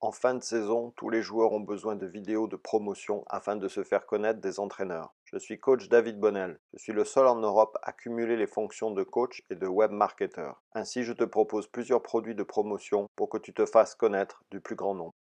En fin de saison, tous les joueurs ont besoin de vidéos de promotion afin de se faire connaître des entraîneurs. Je suis coach David Bonnel. Je suis le seul en Europe à cumuler les fonctions de coach et de web marketer. Ainsi, je te propose plusieurs produits de promotion pour que tu te fasses connaître du plus grand nombre.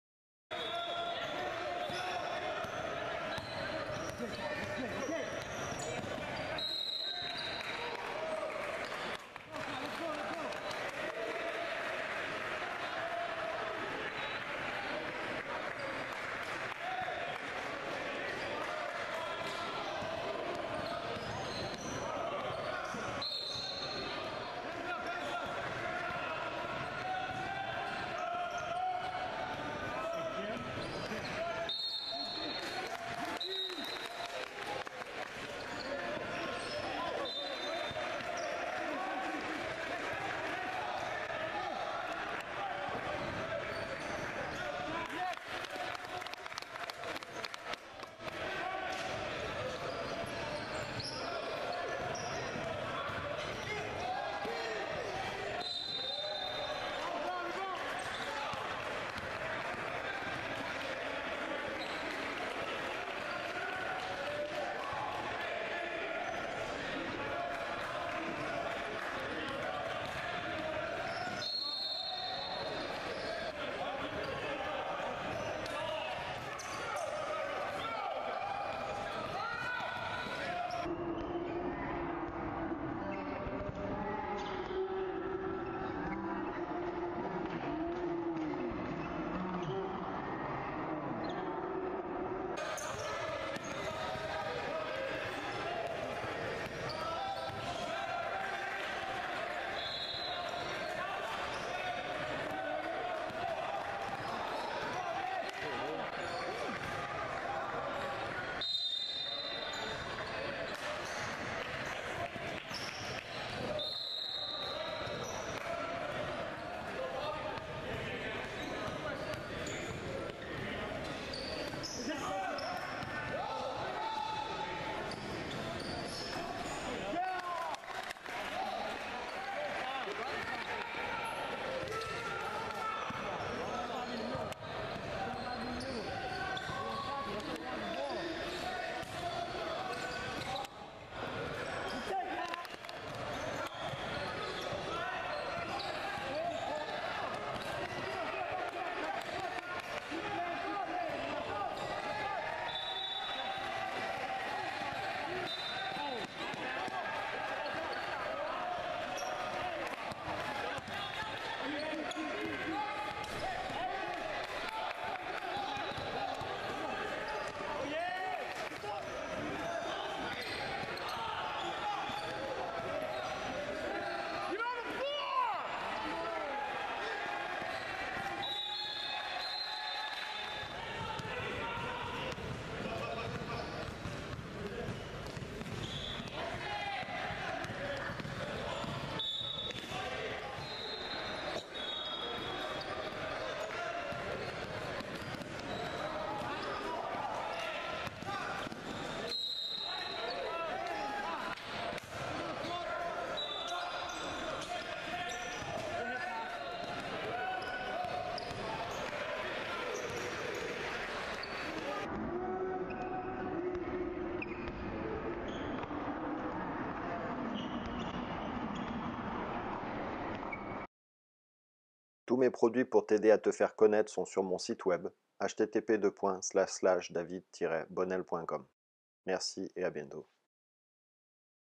Tous mes produits pour t'aider à te faire connaître sont sur mon site web http david-bonnel.com. Merci et à bientôt.